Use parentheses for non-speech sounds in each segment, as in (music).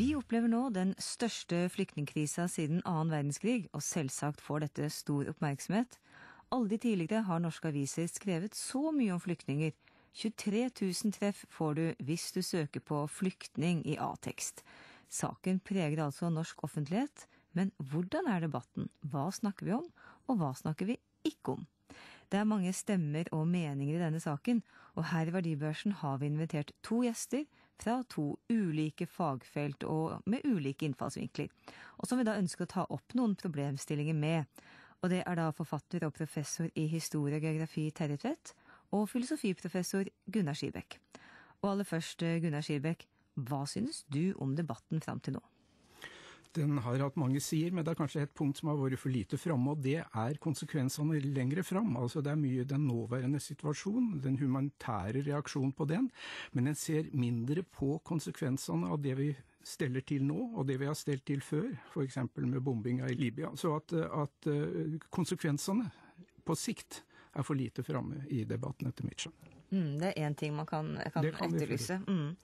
Vi opplever nå den største flyktningkrisa siden annen verdenskrig, og selvsagt får dette stor oppmerksomhet. Aldri tidligere har norske aviser skrevet så mye om flyktninger. 23 000 treff får du hvis du søker på 'flyktning' i A-tekst. Saken preger altså norsk offentlighet, men hvordan er debatten? Hva snakker vi om, og hva snakker vi ikke om? Det er mange stemmer og meninger i denne saken, og her i Verdibørsen har vi invitert to gjester fra to ulike fagfelt og med ulike innfallsvinkler, og som vi da ønsker å ta opp noen problemstillinger med. Og det er da forfatter og professor i historie og geografi Terje Tvedt, og filosofiprofessor Gunnar Skirbekk. Og aller først, Gunnar Skirbekk, hva synes du om debatten fram til nå? Den har hatt mange sider, men det er kanskje et punkt som har vært for lite framme, og det er konsekvensene lengre fram. Altså det er mye den nåværende situasjonen, den humanitære reaksjonen på den, men en ser mindre på konsekvensene av det vi steller til nå, og det vi har stelt til før, f.eks. med bombinga i Libya. Så at, at konsekvensene på sikt er for lite framme i debatten, etter mitt skjønn. Mm, det er én ting man kan, kan, kan etterlyse. Mm.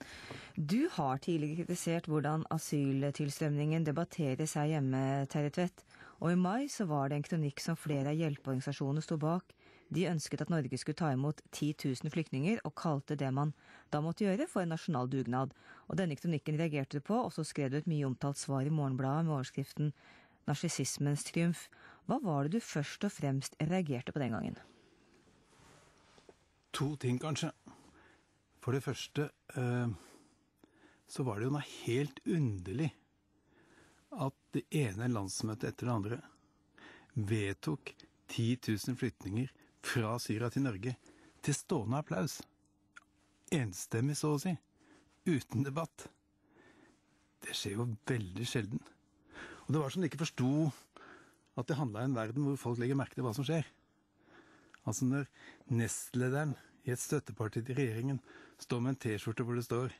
Du har tidligere kritisert hvordan asyltilstrømningen debatteres her hjemme, Terje Tvedt. Og i mai så var det en kronikk som flere av hjelpeorganisasjonene sto bak. De ønsket at Norge skulle ta imot 10 000 flyktninger, og kalte det man da måtte gjøre, for en nasjonal dugnad. Og denne kronikken reagerte du på, og så skrev du et mye omtalt svar i Morgenbladet med overskriften 'Narsissismens triumf'. Hva var det du først og fremst reagerte på den gangen? To ting, kanskje. For det første eh, så var det jo noe helt underlig at det ene landsmøtet etter det andre vedtok 10 000 flyktninger fra Syria til Norge til stående applaus. Enstemmig, så å si. Uten debatt. Det skjer jo veldig sjelden. Og det var som de ikke forsto at det handla i en verden hvor folk legger merke til hva som skjer. Altså når nestlederen i et støtteparti til regjeringen står med en T-skjorte hvor det står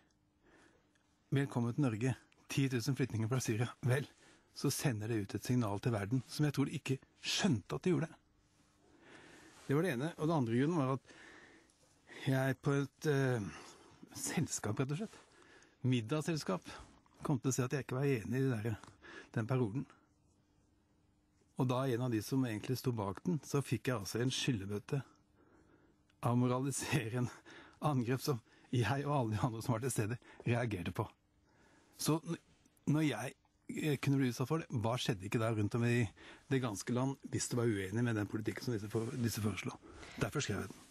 'Velkommen til Norge. 10 000 flyktninger fra Syria'. Vel, så sender det ut et signal til verden som jeg tror de ikke skjønte at de gjorde. Det var det ene. Og det andre grunnen var at jeg på et uh, selskap, rett og slett, middagsselskap, kom til å si at jeg ikke var enig i der, den parolen. Og da en av de som egentlig sto bak den, så fikk jeg altså en skyllebøtte av moraliserende angrep som jeg og alle de andre som var til stede, reagerte på. Så når jeg eh, kunne bli utsatt for det, hva skjedde ikke der rundt om i det ganske land hvis du var uenig med den politikken som disse, for, disse foreslo? Derfor skrev jeg den.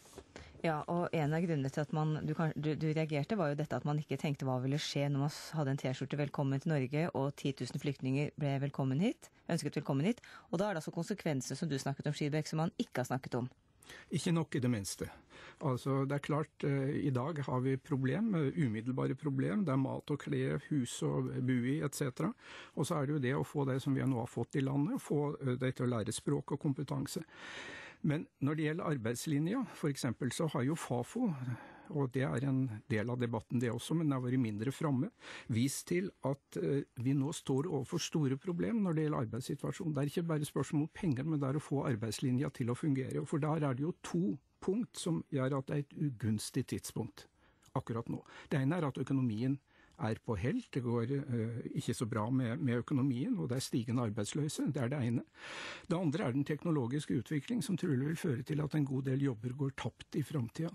Ja, og en av grunnene til at man, du, du, du, reagerte, var jo dette at man ikke tenkte hva ville skje når man hadde en T-skjorte 'Velkommen til Norge' og 10 000 flyktninger ble velkommen hit, ønsket velkommen hit. Og da er det altså konsekvensene som du snakket om, Skibekk, som man ikke har snakket om. Ikke nok i det minste. Altså, det er klart, eh, i dag har vi problem, umiddelbare problem. Det er mat og klær, hus og bo i etc. Og så er det jo det å få det som vi nå har fått i landet, få eh, det til å lære språk og kompetanse. Men når det gjelder arbeidslinja, f.eks., så har jo Fafo og det er en del av debatten det også, men det har vært mindre framme, vist til at eh, vi nå står overfor store problemer når det gjelder arbeidssituasjonen. Det er ikke bare spørsmål om penger, men det er å få arbeidslinja til å fungere. For der er det jo to punkt som gjør at det er et ugunstig tidspunkt akkurat nå. Det ene er at økonomien er på hell. Det går uh, ikke så bra med, med, økonomien, og det er stigende arbeidsløse. Det er det ene. Det andre er den teknologiske utvikling, som trolig vil føre til at en god del jobber går tapt i framtida.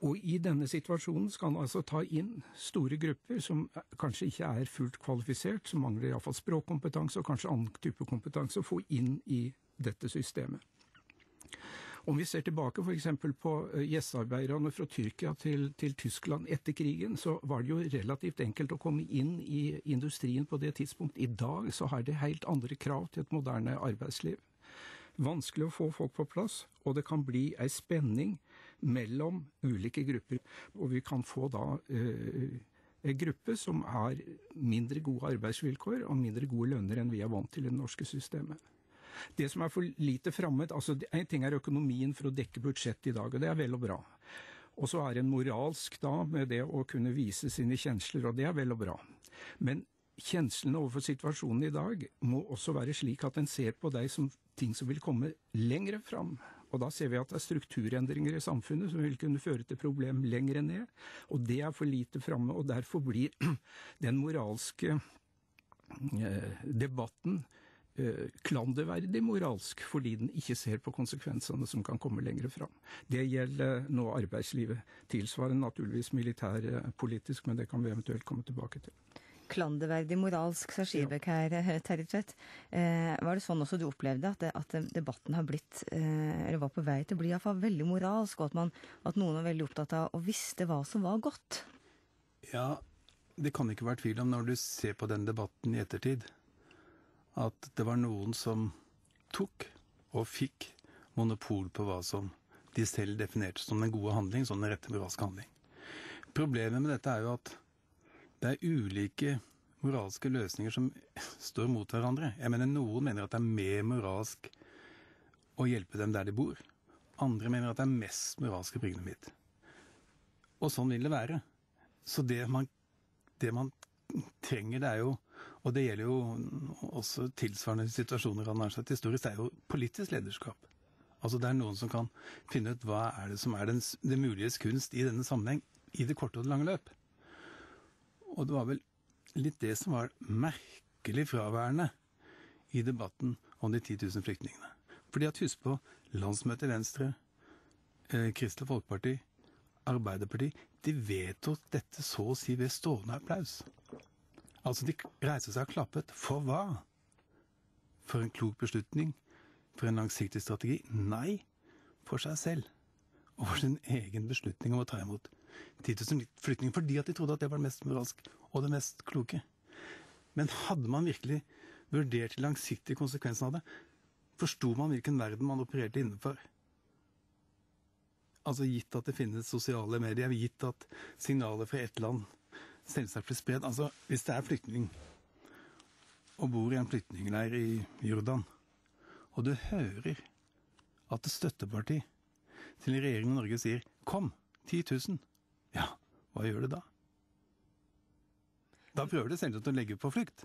Og i denne situasjonen skal han altså ta inn store grupper som kanskje ikke er fullt kvalifisert, som mangler iallfall språkkompetanse og kanskje annen type kompetanse, å få inn i dette systemet. Om vi ser tilbake f.eks. på eh, gjestearbeiderne fra Tyrkia til, til, Tyskland etter krigen, så var det jo relativt enkelt å komme inn i industrien på det tidspunkt. I dag så har det helt andre krav til et moderne arbeidsliv vanskelig å få folk på plass, og det kan bli ei spenning mellom ulike grupper. Og vi kan få da eh, en gruppe som har mindre gode arbeidsvilkår og mindre gode lønner enn vi er vant til i det norske systemet. Det som er for lite framme altså En ting er økonomien for å dekke budsjettet i dag, og det er vel og bra. Og så er det moralsk da med det å kunne vise sine kjensler, og det er vel og bra. Men kjenslene overfor situasjonen i dag må også være slik at en ser på deg som ting som vil komme lengre fram, Og da ser vi at det er strukturendringer i samfunnet som vil kunne føre til problem lenger ned. Og det er for lite framme. Og derfor blir (clears throat) den moralske eh, debatten eh, klanderverdig moralsk, fordi den ikke ser på konsekvensene som kan komme lenger fram. Det gjelder nå arbeidslivet. Tilsvarende naturligvis militærpolitisk, men det kan vi eventuelt komme tilbake til klanderverdig moralsk, sa Skibekk her, eh, Terje Tvedt. Eh, var det sånn også du opplevde, at, det, at debatten har blitt, eh, eller var på vei til å bli iallfall veldig moralsk, og at, man, at noen var veldig opptatt av å visste hva som var godt? Ja, det kan ikke være tvil om når du ser på den debatten i ettertid, at det var noen som tok og fikk monopol på hva som de selv definerte som den gode handling, som den rette moralske handling. Problemet med dette er jo at det er ulike moralske løsninger som står mot hverandre. Jeg mener Noen mener at det er mer moralsk å hjelpe dem der de bor. Andre mener at det er mest moralsk å bringe dem hit. Og sånn vil det være. Så det man, det man trenger, det er jo Og det gjelder jo også tilsvarende situasjoner sett historisk, det er jo politisk lederskap. Altså Det er noen som kan finne ut hva er det som er den, det muliges kunst i denne sammenheng, i det korte og det lange løp. Og det var vel litt det som var merkelig fraværende i debatten om de 10 000 flyktningene. Fordi at husk på, landsmøtet i Venstre, eh, Kristelig Folkeparti, Arbeiderpartiet, de vedtok dette så å si ved stående applaus. Altså, de reiste seg og klappet. For hva? For en klok beslutning? For en langsiktig strategi? Nei, for seg selv. Og for sin egen beslutning om å ta imot 10 000 flyktninger fordi at de trodde at det var det mest moralsk og det mest kloke. Men hadde man virkelig vurdert de langsiktige konsekvensene av det? Forsto man hvilken verden man opererte innenfor? Altså gitt at det finnes sosiale medier, gitt at signaler fra ett land selvsagt blir spredd. Altså, hvis det er flyktning og bor i en flyktningleir i Jordan, og du hører at et støtteparti til regjeringen i Norge sier 'kom, 10 0', ja, hva gjør du da? Da prøver du selvsagt å legge på flukt.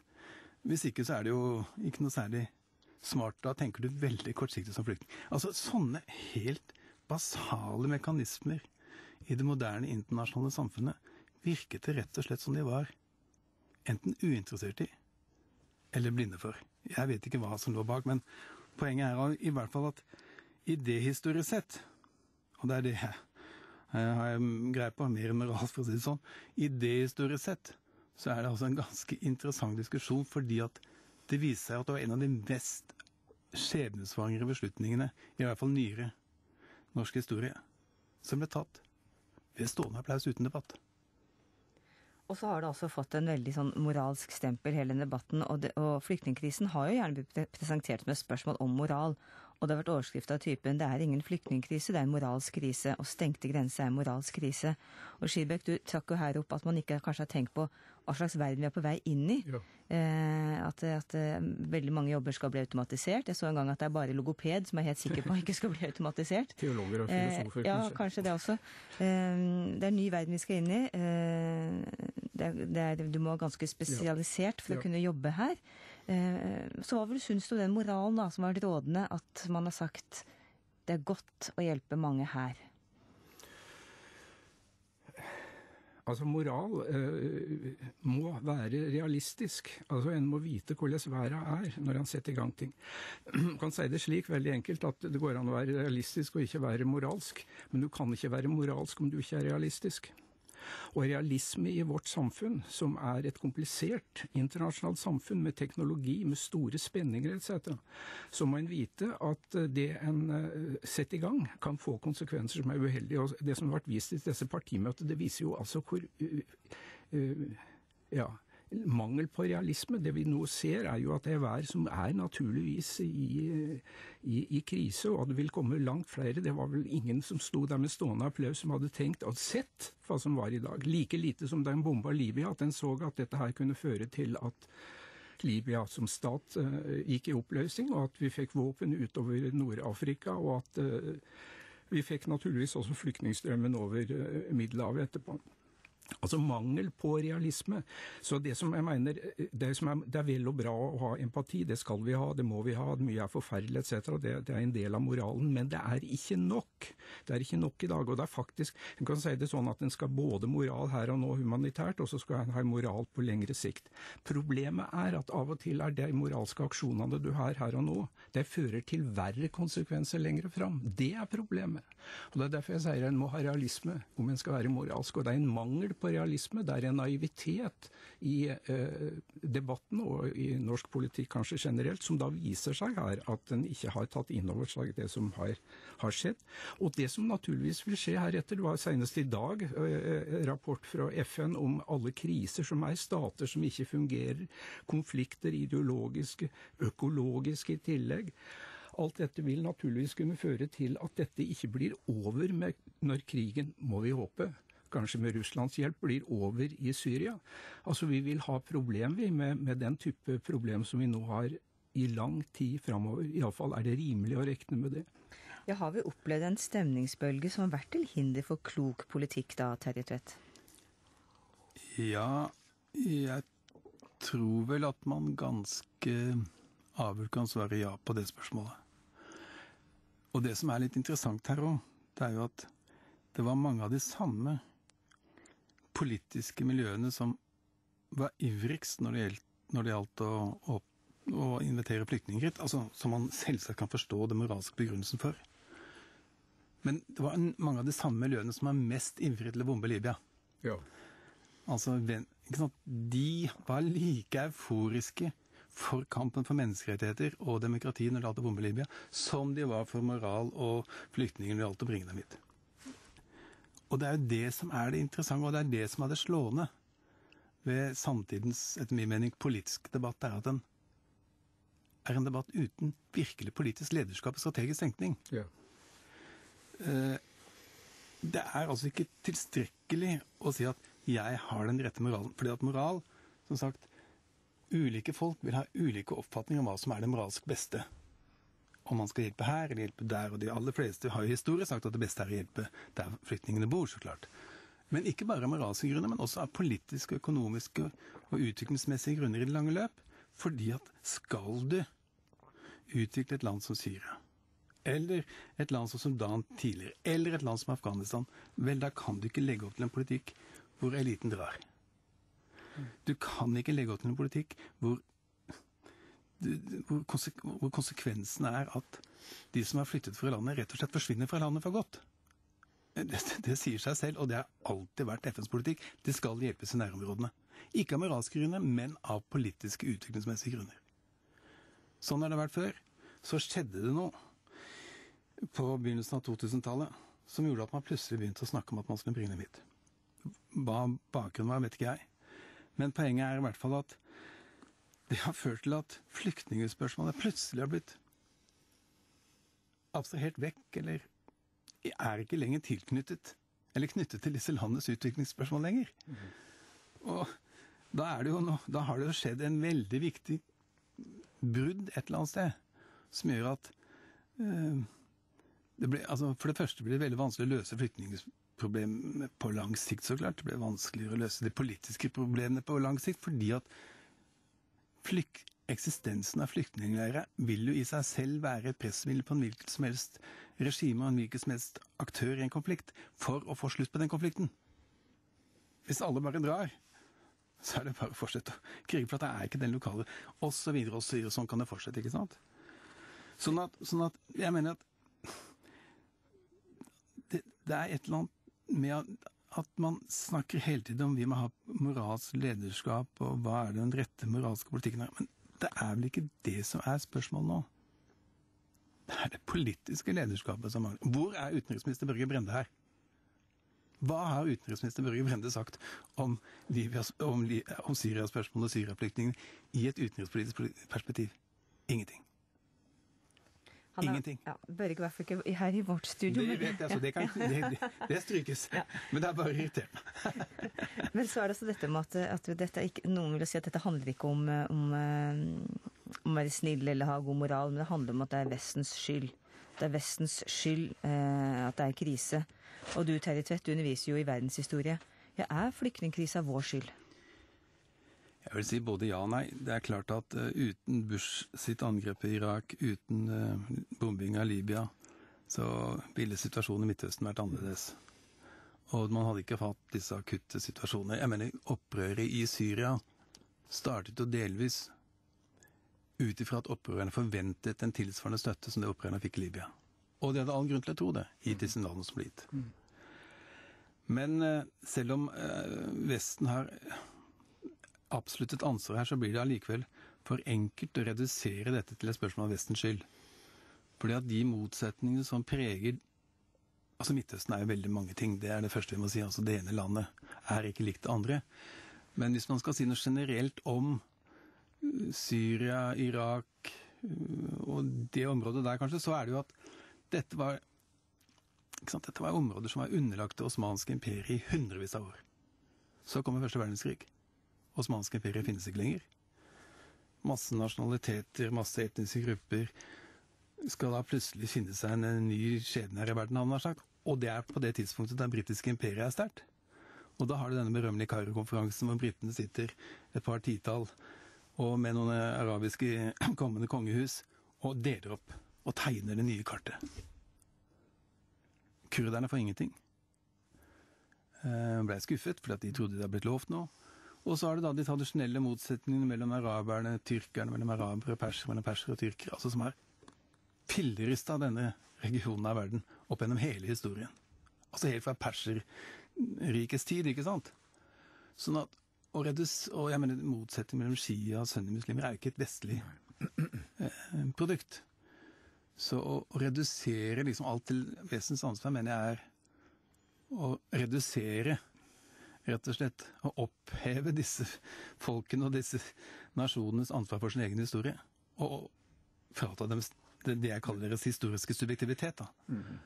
Hvis ikke så er det jo ikke noe særlig smart. Da tenker du veldig kortsiktig som flyktning. Altså sånne helt basale mekanismer i det moderne internasjonale samfunnet virket det rett og slett som de var enten uinteressert i eller blinde for. Jeg vet ikke hva som lå bak, men poenget er i hvert fall at idéhistorisk sett, og det er det jeg har jeg greie på, mer enn moralsk, for å si det sånn. Idéhistorisk sett så er det altså en ganske interessant diskusjon, fordi at det viser seg at det var en av de mest skjebnesvangre beslutningene, i hvert fall nyere norsk historie, som ble tatt ved stående applaus uten debatt. Og så har det altså fått en veldig sånn moralsk stempel, hele debatten. Og, det, og flyktningkrisen har jo gjerne blitt presentert et spørsmål om moral. Og det har vært overskrift av typen 'det er ingen flyktningkrise, det er en moralsk krise', og 'stengte grenser er en moralsk krise'. Og Skibekk, du trakk jo her opp at man ikke kanskje har tenkt på hva slags verden vi er på vei inn i. Ja. Eh, at, at eh, veldig mange jobber skal bli automatisert. Jeg så en gang at det er bare logoped som er helt sikker på ikke skal bli automatisert. (laughs) Teologer og filosofer, eh, Ja, kanskje det også. Eh, det er en ny verden vi skal inn i. Eh, det er, det er, du må ha ganske spesialisert for ja. å kunne jobbe her. Eh, så hva vil du synes du den moralen da, som har vært rådende, at man har sagt det er godt å hjelpe mange her? Altså, moral eh, må være realistisk. Altså, En må vite hvordan verden er når han setter i gang ting. Du kan si det slik veldig enkelt at det går an å være realistisk og ikke være moralsk, men du kan ikke være moralsk om du ikke er realistisk. Og realisme i vårt samfunn, som er et komplisert internasjonalt samfunn med teknologi, med store spenninger etc., så må en vite at det en eh, setter i gang, kan få konsekvenser som er uheldige. Og det som har vært vist i disse partimøtene, det viser jo altså hvor uh, uh, ja, mangel på realisme. Det vi nå ser, er jo at det er vær som er naturligvis i, i, i, krise, og at det vil komme langt flere. Det var vel ingen som sto der med stående applaus som hadde tenkt og sett hva som var i dag. Like lite som da en bomba Libya, at en så at dette her kunne føre til at Libya som stat uh, gikk i oppløsning, og at vi fikk våpen utover Nord-Afrika, og at uh, vi fikk naturligvis også flyktningstrømmen over uh, Middelhavet etterpå. Altså mangel på realisme. Så det som jeg mener, det, som er, det er vel og bra å ha empati, det skal vi ha, det må vi ha, mye er forferdelig etc. Det, det er en del av moralen, men det er ikke nok. Det er ikke nok i dag. Og det er faktisk, en kan si det sånn at en skal både moral her og nå humanitært, og så skal en ha moral på lengre sikt. Problemet er at av og til er de moralske aksjonene du har her og nå, det fører til verre konsekvenser lenger fram. Det er problemet. Og Det er derfor jeg sier en må ha realisme om en skal være moralsk. Og det er en mangel på realisme. Det er en naivitet i eh, debatten og i norsk politikk kanskje generelt, som da viser seg her at en ikke har tatt inn over seg det som har, har, skjedd. Og det som naturligvis vil skje heretter, det var senest i dag eh, rapport fra FN om alle kriser som er stater som ikke fungerer, konflikter ideologiske, økologiske i tillegg. Alt dette vil naturligvis kunne føre til at dette ikke blir over med, når krigen, må vi håpe, kanskje med Russlands hjelp, blir over i Syria. Altså Vi vil ha problem med, med den type problem som vi nå har i lang tid framover. Iallfall er det rimelig å regne med det. Ja, Har vi opplevd en stemningsbølge som har vært til hinder for klok politikk da, Terje Tvedt? Ja, jeg tror vel at man ganske avgjort kan svare ja på det spørsmålet. Og det som er litt interessant her òg, det er jo at det var mange av de samme politiske miljøene som var ivrigst når det gjaldt, når det gjaldt å, å, å, invitere flyktninger hit. Altså, som man selvsagt kan forstå den moralske begrunnelsen for. Men det var en, mange av de samme miljøene som var mest ivrige til å bombe Libya. Ja. Altså, De var like euforiske for kampen for menneskerettigheter og demokrati når det gjaldt å bombe Libya, som de var for moral og flyktninger når det gjaldt å bringe dem hit. Og det er jo det som er det interessante, og det er det som er det slående ved samtidens, etter min mening, politiske debatt, er at den er en debatt uten virkelig politisk lederskap og strategisk tenkning. Ja. Eh, det er altså ikke tilstrekkelig å si at 'jeg har den rette moralen'. Fordi at moral, som sagt, ulike folk vil ha ulike oppfatninger om hva som er det moralsk beste om man skal hjelpe her eller hjelpe der. Og de aller fleste har jo historisk sagt at det beste er å hjelpe der flyktningene bor, så klart. Men ikke bare av moralske grunner, men også av politiske, økonomiske og utviklingsmessige grunner i det lange løp. Fordi at skal du utvikle et land som Syria, eller et land som Sudan tidligere, eller et land som Afghanistan, vel, da kan du ikke legge opp til en politikk hvor eliten drar. Du kan ikke legge opp til en politikk hvor hvor, konsekvensen er at de som har flyttet fra landet, rett og slett forsvinner fra landet for godt. Det, det, sier seg selv, og det har alltid vært FNs politikk. Det skal hjelpes i nærområdene. Ikke av moralske grunner, men av politiske, utviklingsmessige grunner. Sånn har det vært før. Så skjedde det noe på begynnelsen av 2000-tallet som gjorde at man plutselig begynte å snakke om at man skulle bringe dem hit. Hva bakgrunnen var, vet ikke jeg. Men poenget er i hvert fall at det har ført til at flyktningspørsmålet plutselig har blitt abstrahert vekk, eller er ikke lenger tilknyttet eller knyttet til disse landets utviklingsspørsmål lenger. Mm. Og da, er det jo no, da har det jo skjedd en veldig viktig brudd et eller annet sted, som gjør at øh, det ble, altså For det første blir det veldig vanskelig å løse flyktningproblemet på lang sikt, så klart. Det blir vanskeligere å løse de politiske problemene på lang sikt, fordi at Flyk eksistensen av flyktningleirer vil jo i seg selv være et pressmiddel på en hvilket som helst regime og en hvilken som helst aktør i en konflikt for å få slutt på den konflikten. Hvis alle bare drar, så er det bare å fortsette å krige, for det er ikke den lokale osv. og Sånn kan det fortsette, ikke sant? Sånn at, sånn at jeg mener at det, det er et eller annet med at man snakker hele tiden om vi må ha moralsk lederskap, og hva er den rette moralske politikken her. Men det er vel ikke det som er spørsmålet nå? Det er det politiske lederskapet som mangler. Hvor er utenriksminister Børge Brende her? Hva har utenriksminister Børge Brende sagt om, om, om Syria-spørsmålet og Syria-flyktningene i et utenrikspolitisk perspektiv? Ingenting. Er, Ingenting. Ja, Børge i hvert fall ikke her i vårt studio. Det vet jeg, så det, kan, det, det strykes. Ja. Men det er bare irriterende. (laughs) men så er det også dette med at, at ikke, noen vil si at dette handler ikke om, om, om, å være snill eller ha god moral, men det handler om at det er Vestens skyld. Det er Vestens skyld eh, at det er krise. Og du Terje Tvedt, du underviser jo i verdenshistorie. Ja, er flyktningkrisa vår skyld? Jeg vil si både ja og nei. Det er klart at uh, uten Bush sitt angrep i Irak, uten uh, bombing av Libya, så ville situasjonen i Midtøsten vært annerledes. Og man hadde ikke hatt disse akutte situasjonene. Jeg mener, opprøret i Syria startet jo delvis ut ifra at opprørerne forventet en tilsvarende støtte som det opprørerne fikk i Libya. Og de hadde all grunn til å tro det i disse landene som ble gitt. Men uh, selv om Vesten har absolutt et ansvar her, så blir det allikevel for enkelt å redusere dette til et spørsmål av Vestens skyld. Fordi at de motsetningene som preger Altså Midtøsten er jo veldig mange ting, det er det første vi må si. Altså Det ene landet er ikke likt det andre. Men hvis man skal si noe generelt om uh, Syria, Irak uh, og det området der kanskje, så er det jo at dette var dette var områder som var underlagt det osmanske imperiet i hundrevis av år. Så kommer første verdenskrig. Osmanske imperiet finnes ikke lenger. Masse nasjonaliteter, masse etniske grupper skal da plutselig finne seg en ny skjebne her i verden, han har sagt. Og det er på det tidspunktet det britiske imperiet er sterkt. Og da har du denne berømmelige Kairo-konferansen hvor britene sitter et par titall og med noen arabiske (clears throat) kommende kongehus og deler opp og tegner det nye kartet. Kurderne får ingenting. Blei ble skuffet fordi de trodde de hadde blitt lovt noe. Og så er det da de tradisjonelle motsetningene mellom araberne, tyrkerne, mellom arabere persere, mellom persere og tyrkere, altså som er pillerista av denne regionen av verden opp gjennom hele historien. Altså helt fra perserrikets tid, ikke sant? Sånn at å Og jeg mener motsetning mellom shia og sunnimuslimer er jo ikke et vestlig eh, produkt. Så å, å redusere liksom alt til vesens ansvar mener jeg er å redusere rett og slett å oppheve disse folkene og disse nasjonenes ansvar for sin egen historie. Og frata dem det jeg kaller deres historiske subjektivitet. Da. Mm.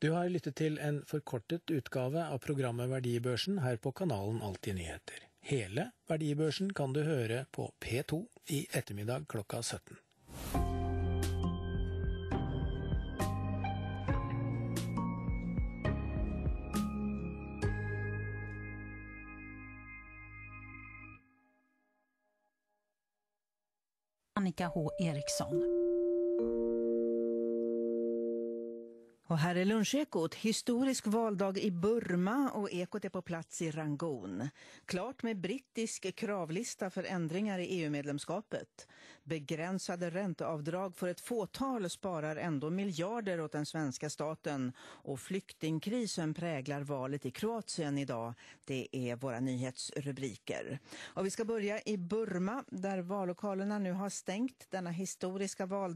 Du har lyttet til en forkortet utgave av programmet Verdibørsen her på kanalen Alltid nyheter. Hele Verdibørsen kan du høre på P2 i ettermiddag klokka 17. Annika H Eriksson. Och här är Lunchekot. Historisk valdag i Burma och Ekot är på plats i Rangoon. Klart med brittisk kravlista för ändringar i EU-medlemskapet. Begränsade ränteavdrag för ett fåtal sparar ändå miljarder åt den svenska staten. Och flyktingkrisen präglar valet i Kroatien idag. Det är våra nyhetsrubriker. Och vi ska börja i Burma där vallokalerna nu har stängt denna historiska valdag.